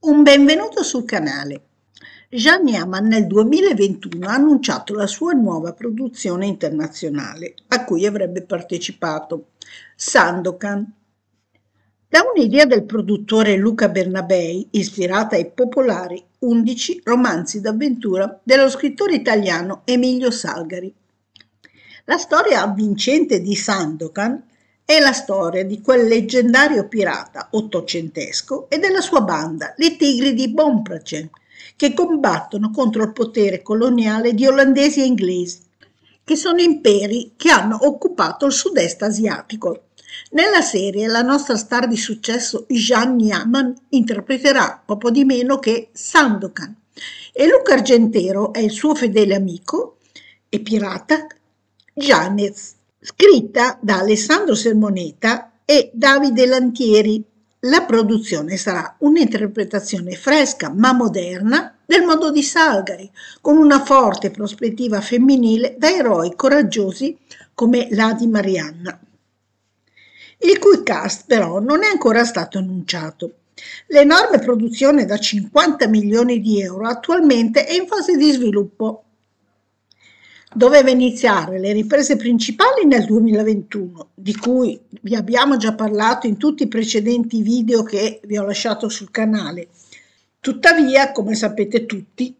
Un benvenuto sul canale. Jean Yaman nel 2021 ha annunciato la sua nuova produzione internazionale a cui avrebbe partecipato, Sandokan. Da un'idea del produttore Luca Bernabei, ispirata ai popolari 11 romanzi d'avventura dello scrittore italiano Emilio Salgari. La storia avvincente di Sandokan è la storia di quel leggendario pirata ottocentesco e della sua banda, le Tigri di Bompracen, che combattono contro il potere coloniale di olandesi e inglesi, che sono imperi che hanno occupato il sud-est asiatico. Nella serie la nostra star di successo Jean Yaman interpreterà poco di meno che Sandokan e Luca Argentero è il suo fedele amico e pirata Janez scritta da Alessandro Sermoneta e Davide Lantieri. La produzione sarà un'interpretazione fresca ma moderna del modo di Salgari, con una forte prospettiva femminile da eroi coraggiosi come Ladi Marianna, il cui cast però non è ancora stato annunciato. L'enorme produzione da 50 milioni di euro attualmente è in fase di sviluppo doveva iniziare le riprese principali nel 2021, di cui vi abbiamo già parlato in tutti i precedenti video che vi ho lasciato sul canale. Tuttavia, come sapete tutti,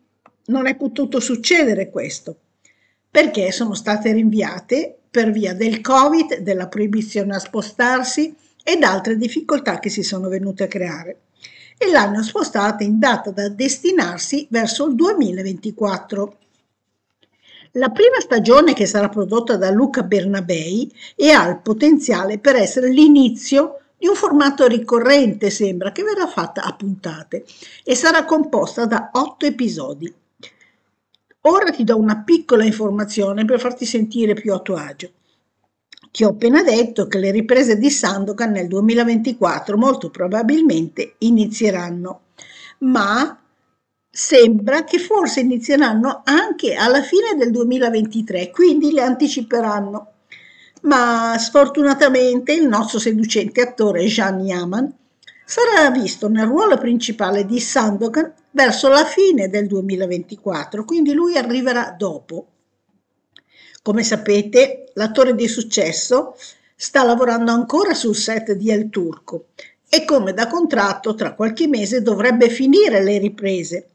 non è potuto succedere questo, perché sono state rinviate per via del Covid, della proibizione a spostarsi ed altre difficoltà che si sono venute a creare e l'hanno spostata in data da destinarsi verso il 2024. La prima stagione che sarà prodotta da Luca Bernabei e ha il potenziale per essere l'inizio di un formato ricorrente, sembra, che verrà fatta a puntate e sarà composta da otto episodi. Ora ti do una piccola informazione per farti sentire più a tuo agio. Ti ho appena detto che le riprese di Sandokan nel 2024 molto probabilmente inizieranno, ma sembra che forse inizieranno anche alla fine del 2023, quindi le anticiperanno. Ma sfortunatamente il nostro seducente attore Jean Yaman sarà visto nel ruolo principale di Sandokan verso la fine del 2024, quindi lui arriverà dopo. Come sapete, l'attore di successo sta lavorando ancora sul set di El Turco e come da contratto tra qualche mese dovrebbe finire le riprese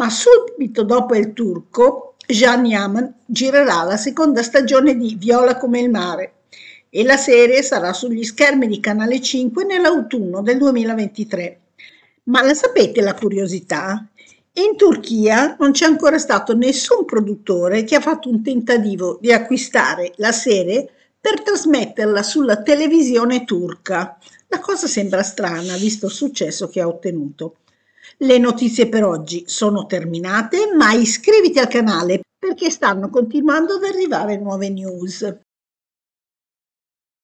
ma subito dopo il turco Jean Yaman girerà la seconda stagione di Viola come il mare e la serie sarà sugli schermi di Canale 5 nell'autunno del 2023. Ma la sapete la curiosità? In Turchia non c'è ancora stato nessun produttore che ha fatto un tentativo di acquistare la serie per trasmetterla sulla televisione turca. La cosa sembra strana visto il successo che ha ottenuto. Le notizie per oggi sono terminate, ma iscriviti al canale perché stanno continuando ad arrivare nuove news.